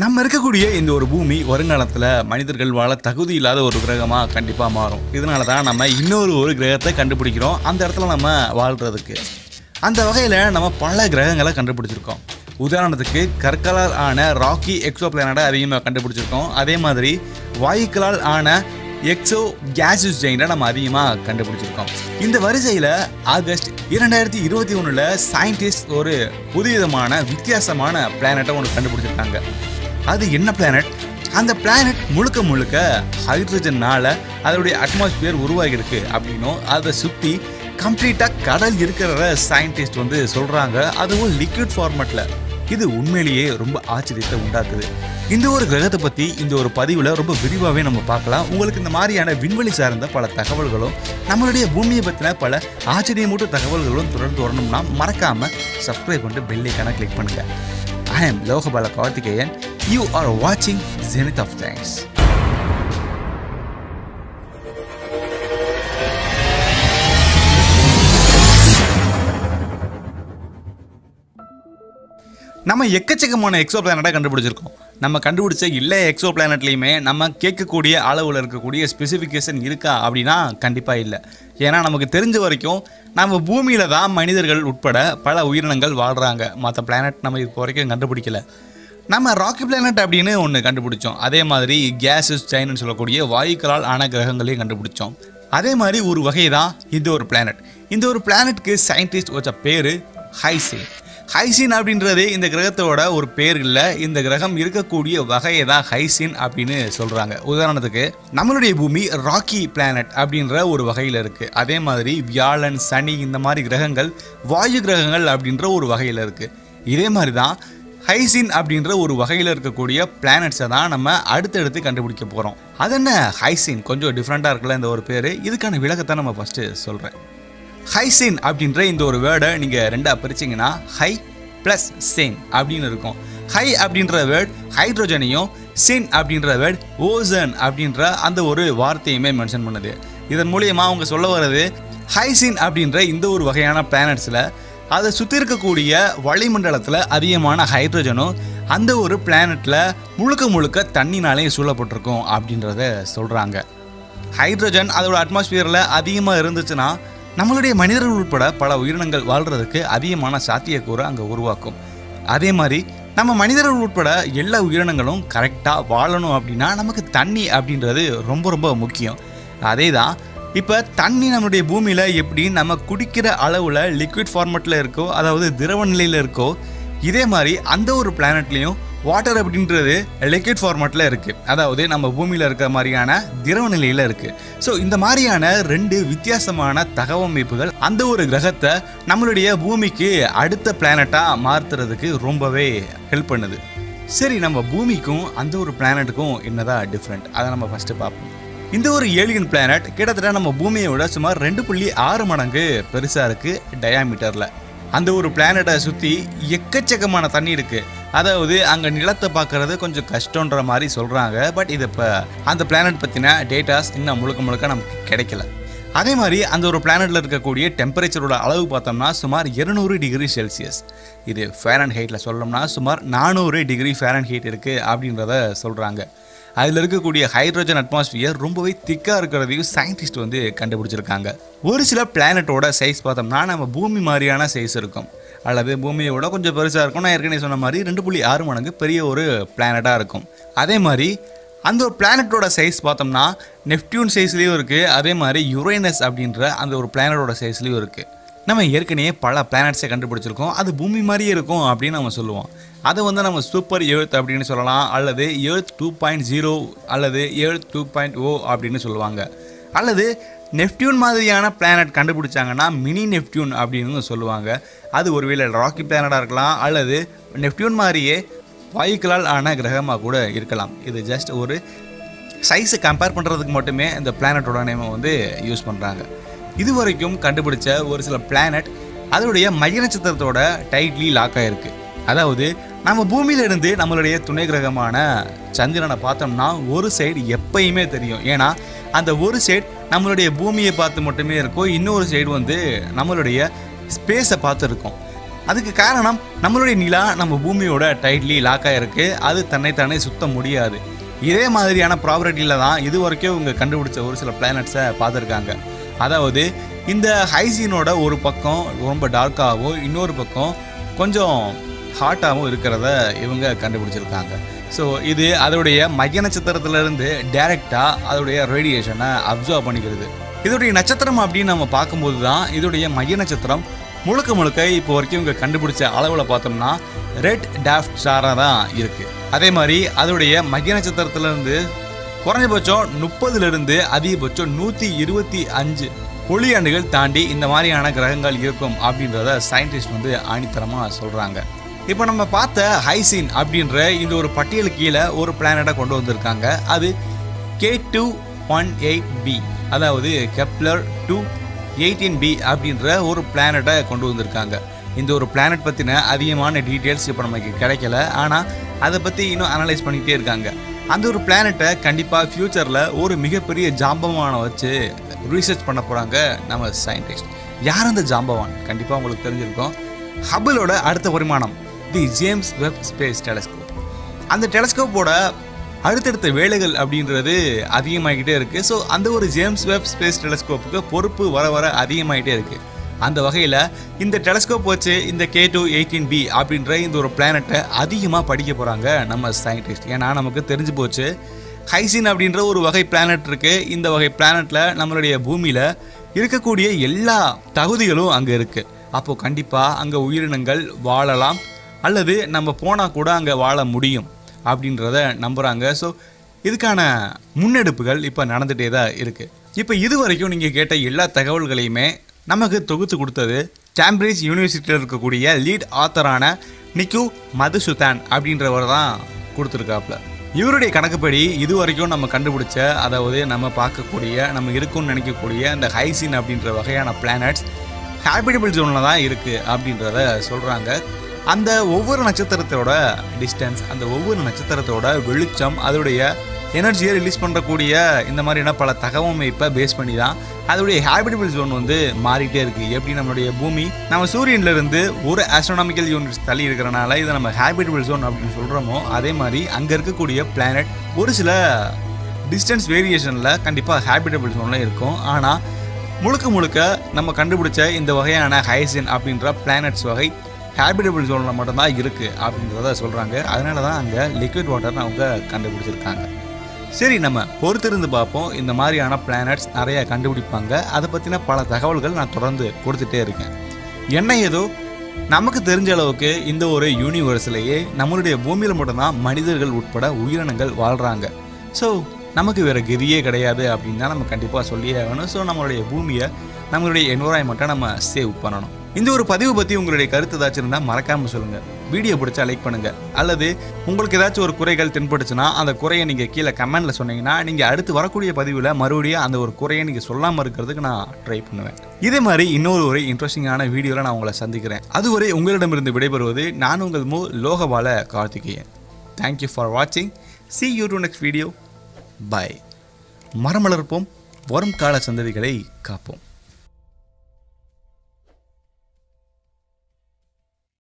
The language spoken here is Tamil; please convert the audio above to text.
நம்ம இருக்கக்கூடிய இந்த ஒரு பூமி வருங்காலத்தில் மனிதர்கள் வாழ தகுதி இல்லாத ஒரு கிரகமாக கண்டிப்பாக மாறும். இதனால தான் நம்ம இன்னொரு ஒரு கிரகத்தை கண்டுபிடிக்கிறோம். அந்த இடத்துல நம்ம வாழ்கிறதுக்கு அந்த வகையில் நம்ம பல கிரகங்களை கண்டுபிடிச்சிருக்கோம். உதாரணத்துக்கு கற்களால் ஆன ராக்கி எக்ஸோ பிளானட்டை அதிகமாக கண்டுபிடிச்சிருக்கோம். அதே மாதிரி வாயுக்களால் ஆன எக்ஸோ கேசஸ் ஜெயினை நம்ம அதிகமாக கண்டுபிடிச்சிருக்கோம். இந்த வரிசையில் ஆகஸ்ட் இரண்டாயிரத்தி இருபத்தி ஒன்றில் சயின்டிஸ்ட் ஒரு புதுவிதமான வித்தியாசமான பிளானட்டை ஒன்று கண்டுபிடிச்சிருக்காங்க. அது என்ன பிளானட் அந்த பிளானட் முழுக்க முழுக்க ஹைட்ரஜனால் அதோடைய அட்மாஸ்பியர் உருவாகியிருக்கு அப்படின்னும் அதை சுற்றி கம்ப்ளீட்டாக கடல் இருக்கிறத சயின்டிஸ்ட் வந்து சொல்கிறாங்க அதுவும் லிக்விட் ஃபார்மேட்டில் இது உண்மையிலேயே ரொம்ப ஆச்சரியத்தை உண்டாக்குது. இந்த ஒரு கிரகத்தை பற்றி இந்த ஒரு பதிவில் ரொம்ப விரிவாகவே நம்ம பார்க்கலாம். உங்களுக்கு இந்த மாதிரியான விண்வெளி சார்ந்த பல தகவல்களும் நம்மளுடைய பூமியை பற்றின பல ஆச்சரியமூட்ட தகவல்களும் தொடர்ந்து வரணும்னா மறக்காமல் சப்ஸ்கிரைப் பண்ணிட்டு பெல்லைக்கான கிளிக் பண்ணுங்கள் I am Lokapala Karthikeyan. You are வாட்சிங் ஜெனித் ஆஃப் தேங்க்ஸ் நம்ம எக்கச்சக்கமான எக்ஸோ பிளானட்டை கண்டுபிடிச்சிருக்கோம். நம்ம கண்டுபிடிச்ச எல்லா எக்ஸோ பிளானட்லேயுமே நம்ம கேட்கக்கூடிய அளவில் இருக்கக்கூடிய ஸ்பெசிஃபிகேஷன் இருக்கா அப்படின்னா கண்டிப்பாக இல்லை. ஏன்னா நமக்கு தெரிஞ்ச வரைக்கும் நம்ம பூமியில் தான் மனிதர்கள் உட்பட பல உயிரினங்கள் வாழ்கிறாங்க மற்ற பிளானட் நம்ம இப்போ வரைக்கும் கண்டுபிடிக்கல. நம்ம ராக்கி பிளானட் அப்படின்னு ஒன்று கண்டுபிடிச்சோம். அதே மாதிரி கேஸஸ் சைன்னு சொல்லக்கூடிய வாயுக்களால் ஆன கிரகங்களையும் கண்டுபிடிச்சோம். அதே மாதிரி ஒரு வகை தான் இந்த ஒரு பிளானட் இந்த ஒரு பிளானட்க்கு சயின்டிஸ்ட் வச்ச பேர் ஹைசே ஹைசின் அப்படின்றது இந்த கிரகத்தோட ஒரு பேர் இல்லை. இந்த கிரகம் இருக்கக்கூடிய வகையை தான் ஹைசின் அப்படின்னு சொல்கிறாங்க உதாரணத்துக்கு நம்மளுடைய பூமி ராக்கி பிளானட் அப்படின்ற ஒரு வகையில் இருக்குது அதே மாதிரி வியாழன் சனி இந்த மாதிரி கிரகங்கள் வாயு கிரகங்கள் அப்படின்ற ஒரு வகையில் இருக்குது இதே மாதிரி தான் ஹைசின் அப்படின்ற ஒரு வகையில் இருக்கக்கூடிய பிளானட்ஸை தான் நம்ம அடுத்தடுத்து கண்டுபிடிக்க போகிறோம் அது என்ன? ஹைசின் கொஞ்சம் டிஃப்ரெண்ட்டாக இருக்குல்ல இந்த ஒரு பேர். இதுக்கான விளக்கத்தை நம்ம ஃபஸ்ட்டு சொல்கிறேன் ஹைசின் அப்படின்ற இந்த ஒரு வேர்டை நீங்கள் ரெண்டாக பிரிச்சிங்கன்னா ஹை ப்ளஸ் சேன் அப்படின்னு இருக்கும். ஹை அப்படின்ற வேர்ட் ஹைட்ரோஜனையும் சின் அப்படின்ற வேர்ட் ஓசன் அப்படின்ற அந்த ஒரு வார்த்தையுமே மென்ஷன் பண்ணுது. இதன் மூலியமாக அவங்க சொல்ல வர்றது ஹைசின் அப்படின்ற இந்த ஒரு வகையான பிளானட்ஸில் அதை சுற்றி இருக்கக்கூடிய வளிமண்டலத்தில் அதிகமான ஹைட்ரஜனும் அந்த ஒரு பிளானட்டில் முழுக்க முழுக்க தண்ணினாலேயே சூழப்பட்டிருக்கும் அப்படின்றத சொல்கிறாங்க ஹைட்ரஜன் அதோட அட்மாஸ்பியரில் அதிகமாக இருந்துச்சுன்னா நம்மளுடைய மனிதர்கள் உட்பட பல உயிரினங்கள் வாழ்கிறதுக்கு அதிகமான சாத்தியக்கூறு அங்கே உருவாக்கும். அதே மாதிரி நம்ம மனிதர்கள் உட்பட எல்லா உயிரினங்களும் கரெக்டாக வாழணும் அப்படின்னா நமக்கு தண்ணி அப்படின்றது ரொம்ப ரொம்ப முக்கியம். அதே தான் இப்போ தண்ணி நம்மளுடைய பூமியில் எப்படி நம்ம குடிக்கிற அளவில் லிக்விட் ஃபார்மேட்டில் இருக்கோ அதாவது திரவ நிலையில் இருக்கோ இதே மாதிரி அந்த ஒரு பிளானட்லேயும் வாட்டர் அப்படின்றது லிக்விட் ஃபார்மேட்டில் இருக்குது அதாவது நம்ம பூமியில் இருக்கிற மாதிரியான திரவ நிலையில் இருக்குது ஸோ இந்த மாதிரியான ரெண்டு வித்தியாசமான தகவமைப்புகள் அந்த ஒரு கிரகத்தை நம்மளுடைய பூமிக்கு அடுத்த பிளானட்டாக மாற்றுறதுக்கு ரொம்பவே ஹெல்ப் பண்ணுது. சரி நம்ம பூமிக்கும் அந்த ஒரு பிளானட்டுக்கும் என்னதான் டிஃப்ரெண்ட் அதை நம்ம ஃபஸ்ட்டு பார்ப்போம். இந்த ஒரு ஏலியன் பிளானட் கிட்டத்தட்ட நம்ம பூமியை விட சுமார் ரெண்டு புள்ளி ஆறு மடங்கு பெருசாக இருக்குது டயாமீட்டரில் அந்த ஒரு பிளானட்டை சுற்றி எக்கச்சக்கமான தண்ணி இருக்குது அதாவது அங்கே நிலத்தை பார்க்குறது கொஞ்சம் கஷ்டன்ற மாதிரி சொல்கிறாங்க பட் இது இப்போ அந்த பிளானட் பற்றின டேட்டாஸ் இன்னும் முழுக்க முழுக்க நமக்கு கிடைக்கல. அதே மாதிரி அந்த ஒரு பிளானட்டில் இருக்கக்கூடிய டெம்பரேச்சரோட அளவு பார்த்தோம்னா சுமார் இருநூறு டிகிரி செல்சியஸ் இது ஃபேரன் ஹைட்டில் சொல்லணும்னா சுமார் நானூறு டிகிரி ஃபேரன் ஹீட் இருக்குது அப்படின்றத சொல்கிறாங்க அதில் இருக்கக்கூடிய ஹைட்ரஜன் அட்மாஸ்பியர் ரொம்பவே திக்காக இருக்கிறதையும் சயின்டிஸ்ட் வந்து கண்டுபிடிச்சிருக்காங்க. ஒரு சில பிளானட்டோட சைஸ் பார்த்தோம்னா நம்ம பூமி மாதிரியான சைஸ் இருக்கும். அல்லது பூமியை விட கொஞ்சம் பெருசாக இருக்கும். நான் ஏற்கனவே சொன்ன மாதிரி ரெண்டு புள்ளி ஆறு மடங்கு பெரிய ஒரு பிளானட்டாக இருக்கும். அதே மாதிரி அந்த ஒரு பிளானட்டோட சைஸ் பார்த்தோம்னா நெப்டியூன் சைஸ்லேயும் இருக்குது அதே மாதிரி யுரேனஸ் அப்படின்ற அந்த ஒரு பிளானட்டோட சைஸ்லேயும் இருக்குது நம்ம ஏற்கனவே பல பிளானட்ஸை கண்டுபிடிச்சிருக்கோம். அது பூமி மாதிரியே இருக்கும் அப்படின்னு நம்ம சொல்லுவோம். அதை வந்து நம்ம சூப்பர் எழுத் அப்படின்னு சொல்லலாம் அல்லது எழுத் டூ பாயிண்ட் ஜீரோ அல்லது எழுத் டூ பாயிண்ட் ஓ அப்படின்னு சொல்லுவாங்க. அல்லது நெப்டியூன் மாதிரியான பிளானட் கண்டுபிடிச்சாங்கன்னா மினி நெப்டியூன் அப்படின்னு சொல்லுவாங்க. அது ஒருவேளை ராக்கி பிளானட்டாக இருக்கலாம் அல்லது நெப்டியூன் மாதிரியே வாயுக்களால் ஆன கிரகமாக கூட இருக்கலாம். இது ஜஸ்ட் ஒரு சைஸை கம்பேர் பண்ணுறதுக்கு மட்டுமே இந்த பிளானட்டோட நேமை வந்து யூஸ் பண்ணுறாங்க இது வரைக்கும் கண்டுபிடிச்ச ஒரு சில பிளானட் அதனுடைய மைய நட்சத்திரத்தோட டைட்லி லாக் ஆகிருக்கு அதாவது நம்ம பூமியிலிருந்து நம்மளுடைய துணை கிரகமான சந்திரனை பார்த்தோம்னா ஒரு சைடு எப்பயுமே தெரியும். ஏன்னா அந்த ஒரு சைடு நம்மளுடைய பூமியை பார்த்து மட்டுமே இருக்கும். இன்னொரு சைடு வந்து நம்மளுடைய ஸ்பேஸை பார்த்து இருக்கும் அதுக்கு காரணம் நம்மளுடைய நிலா நம்ம பூமியோட டைட்லி லாக் ஆயிருக்கு. அது தன்னைத்தானே சுத்த முடியாது. இதே மாதிரியான ப்ராப்பர்ட்டியில் தான் இது வரைக்கும் இவங்க கண்டுபிடிச்ச ஒரு சில பிளானட்ஸை பார்த்துருக்காங்க. அதாவது இந்த ஹைசீனோட ஒரு பக்கம் ரொம்ப டார்க்காகவும் இன்னொரு பக்கம் கொஞ்சம் ஹாட்டாகவும் இருக்கிறத இவங்க கண்டுபிடிச்சிருக்காங்க. ஸோ இது அதோடைய மைய நட்சத்திரத்திலிருந்து டைரெக்டாக அதோடைய ரேடியேஷனை அப்சர்வ் பண்ணிக்கிறது. இதோடைய நட்சத்திரம் அப்படின்னு நம்ம பார்க்கும்போது தான் இதோடைய மைய நட்சத்திரம் முழுக்க முழுக்க இப்போ வரைக்கும் இவங்க கண்டுபிடிச்ச அளவில் பார்த்தோம்னா ரெட் டாஃப்ட் ஸ்டாராக தான் இருக்குது அதே மாதிரி அதோடைய மைய நட்சத்திரத்திலேருந்து குறைஞ்சபட்சம் முப்பதுலேருந்து அதிகபட்சம் நூற்றி இருபத்தி அஞ்சு ஒளியாண்டுகள் தாண்டி இந்த மாதிரியான கிரகங்கள் இருக்கும் அப்படின்றத சயின்டிஸ்ட் வந்து ஆணித்தரமாக சொல்கிறாங்க இப்போ நம்ம பார்த்த ஹைசின் அப்படின்ற இந்த ஒரு பட்டியலுக்கு கீழே ஒரு பிளானட்டை கொண்டு வந்திருக்காங்க. அது K two one eight B அதாவது கெப்லர் டூ எயிட்டீன் பி அப்படின்ற ஒரு பிளானட்டை கொண்டு வந்திருக்காங்க. இந்த ஒரு பிளானட் பற்றின அதிகமான டீட்டெயில்ஸ் இப்போ நமக்கு கிடைக்கல. ஆனால் அதை பற்றி இன்னும் அனலைஸ் பண்ணிக்கிட்டே இருக்காங்க. அந்த ஒரு பிளானட்டை கண்டிப்பாக ஃப்யூச்சரில் ஒரு மிகப்பெரிய ஜாம்பவானை வச்சு ரீசர்ச் பண்ண போகிறாங்க நம்ம சயின்டிஸ்ட் யார் அந்த ஜாம்பவான்? கண்டிப்பாக உங்களுக்கு தெரிஞ்சிருக்கும். ஹபிளோட அடுத்த பரிமாணம். The James Webb space telescope. அந்த டெலஸ்கோப்போட அடுத்தடுத்த வேலைகள் அப்படின்றது அதிகமாகிட்டே இருக்குது ஸோ அந்த ஒரு ஜேம்ஸ் வெப் ஸ்பேஸ் டெலஸ்கோப்புக்கு பொறுப்பு வர வர அதிகமாகிட்டே இருக்குது அந்த வகையில் இந்த டெலஸ்கோப் வச்சு இந்த கே டூ எயிட்டீன் பி அப்படின்ற இந்த ஒரு பிளானட்டை அதிகமாக படிக்க போகிறாங்க நம்ம சயின்டிஸ்ட் ஏன்னா நமக்கு தெரிஞ்சு போச்சு ஹைசின் அப்படின்ற ஒரு வகை பிளானட் இருக்குது இந்த வகை பிளானட்டில் நம்மளுடைய பூமியில் இருக்கக்கூடிய எல்லா தகுதிகளும் அங்கே இருக்குது அப்போது கண்டிப்பாக அங்கே உயிரினங்கள் வாழலாம். அல்லது நம்ம போனால் கூட அங்கே வாழ முடியும் அப்படின்றத நம்புகிறாங்க ஸோ இதுக்கான முன்னெடுப்புகள் இப்போ நடந்துகிட்டே தான் இருக்குது இப்போ இது வரைக்கும் நீங்கள் கேட்ட எல்லா தகவல்களையுமே நமக்கு தொகுத்து கொடுத்தது கேம்பிரிட்ஜ் யூனிவர்சிட்டியில் இருக்கக்கூடிய லீட் ஆத்தரான நிக்கு மதுசுதான் அப்படின்றவர் தான் கொடுத்துருக்காப்புல. இவருடைய கணக்குப்படி இது வரைக்கும் நம்ம கண்டுபிடிச்ச அதாவது நம்ம பார்க்கக்கூடிய நம்ம இருக்கும்னு நினைக்கக்கூடிய அந்த ஹைசின் அப்படின்ற வகையான பிளானட்ஸ் ஹேபிடபிள் ஜோனில் தான் இருக்குது அப்படின்றத சொல்கிறாங்க அந்த ஒவ்வொரு நட்சத்திரத்தோட டிஸ்டன்ஸ் அந்த ஒவ்வொரு நட்சத்திரத்தோட வெளிச்சம் அதோடைய எனர்ஜியை ரிலீஸ் பண்ணுறக்கூடிய இந்த மாதிரியான பல தகவமைப்பை பேஸ் பண்ணி தான் அதோடைய ஹேபிட்டபிள் ஜோன் வந்து மாறிட்டே இருக்குது எப்படி? நம்மளுடைய பூமி நம்ம சூரியன்லேருந்து ஒரு ஆஸ்ட்ரானாமிக்கல் யூனிட்ஸ் தள்ளி இருக்கிறனால இதை நம்ம ஹேபிட்டபிள் ஜோன் அப்படின்னு சொல்கிறோமோ அதே மாதிரி அங்கே இருக்கக்கூடிய பிளானட் ஒரு சில டிஸ்டன்ஸ் வேரியேஷனில் கண்டிப்பாக ஹேபிட்டபிள் ஜோனில் இருக்கும். ஆனால் முழுக்க முழுக்க நம்ம கண்டுபிடிச்ச இந்த வகையான ஹைசின் அப்படின்ற பிளானட்ஸ் வகை ஹேபிடபிள் ஜோனில் மட்டும்தான் இருக்குது அப்படின்றத சொல்கிறாங்க அதனால தான் அங்கே லிக்விட் வாட்டர்னு அவங்க கண்டுபிடிச்சிருக்காங்க. சரி நம்ம பொறுத்திருந்து பார்ப்போம். இந்த மாதிரியான பிளானட்ஸ் நிறைய கண்டுபிடிப்பாங்க. அதை பற்றின பல தகவல்கள் நான் தொடர்ந்து கொடுத்துட்டே இருக்கேன். என்ன ஏதோ? நமக்கு தெரிஞ்ச அளவுக்கு இந்த ஒரு யூனிவர்ஸ்லேயே நம்மளுடைய பூமியில் மட்டும்தான் மனிதர்கள் உட்பட உயிரினங்கள் வாழ்கிறாங்க ஸோ நமக்கு வேறு கதியே கிடையாது அப்படின்னு தான் நம்ம கண்டிப்பாக சொல்லியே ஆகணும். ஸோ நம்மளுடைய பூமியை நம்மளுடைய என்வரான்மெண்ட்டை நம்ம சேவ் பண்ணணும். இந்த ஒரு பதிவு பற்றி உங்களுடைய கருத்து ஏதாச்சும் இருந்தால் மறக்காமல் சொல்லுங்கள் வீடியோ பிடிச்சா லைக் பண்ணுங்கள் அல்லது உங்களுக்கு ஏதாச்சும் ஒரு குறைகள் தென்பட்டுச்சுன்னா அந்த குறையை நீங்கள் கீழே கமெண்ட்டில் சொன்னீங்கன்னா நீங்கள் அடுத்து வரக்கூடிய பதிவில் மறுபடியும் அந்த ஒரு குறையை நீங்கள் சொல்லாமல் இருக்கிறதுக்கு நான் ட்ரை பண்ணுவேன். இதே மாதிரி இன்னொரு ஒரு இன்ட்ரெஸ்டிங்கான வீடியோவில் நான் உங்களை சந்திக்கிறேன். அதுவரை உங்களிடமிருந்து விடைபெறுவது நான் உங்கள் Mu Lokapala Karthikeyan. Thank you for வாட்சிங் see you to next video bye மரமலர்ப்போம். வரும் கால சந்ததிகளை காப்போம்.